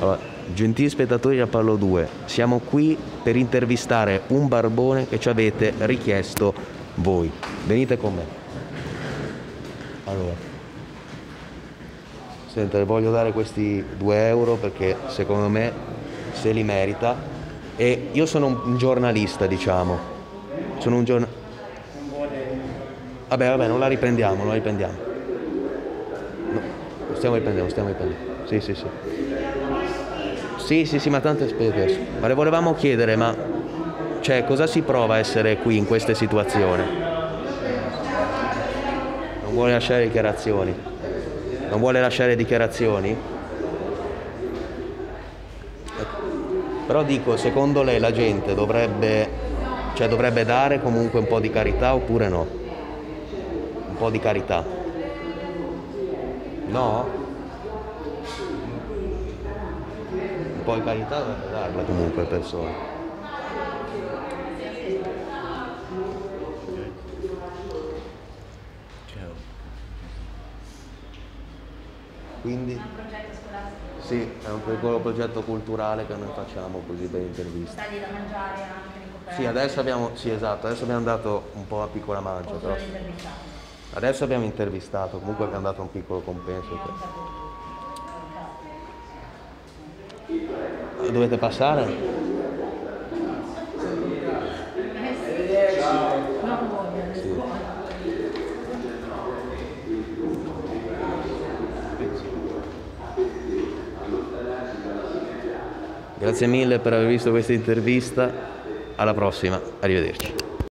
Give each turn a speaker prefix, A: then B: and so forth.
A: Allora, gentili spettatori a Pallo 2, siamo qui per intervistare un barbone che ci avete richiesto voi. Venite con me. Allora, senta, voglio dare questi 2 euro perché secondo me se li merita. E io sono un giornalista, diciamo. Sono un giornalista. Vabbè, vabbè, non la riprendiamo, non la riprendiamo. Stiamo riprendendo, stiamo riprendendo. Sì, sì, sì. Sì, sì, sì, ma tanto è speso. Ma le volevamo chiedere, ma cioè, cosa si prova a essere qui in queste situazioni? Non vuole lasciare dichiarazioni? Non vuole lasciare dichiarazioni? Però dico, secondo lei la gente dovrebbe, cioè, dovrebbe dare comunque un po' di carità oppure no? Un po' di carità. No? Un po' di carità dovrebbe darla comunque le persone. Quindi? Sì, è un piccolo progetto culturale che noi facciamo così per interviste.
B: Dagli da mangiare anche.
A: Sì, adesso abbiamo, sì, esatto, adesso abbiamo dato un po' a piccola mancia,
B: O
A: però. Adesso abbiamo intervistato, comunque abbiamo dato un piccolo compenso. Per-. Dovete passare?
B: Sì.
A: Grazie mille per aver visto questa intervista, alla prossima, arrivederci.